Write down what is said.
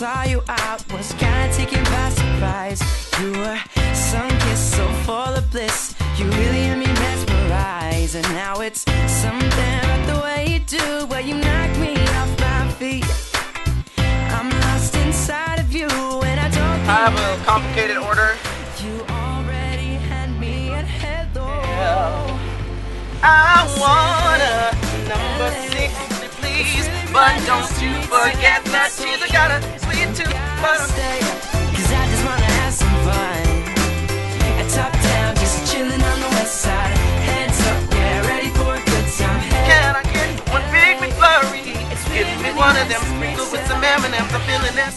saw you, I was kinda taken by surprise. You were so full of bliss. You really had me mesmerized, and now it's something about the way you do, you knock me off my feet. I'm lost inside of you, and I don't I have a complicated order. you already had me at hello. I wanna number six, please, but don't you forget that she's a sweet one of them sprinkled with some M&Ms. I'm feeling that.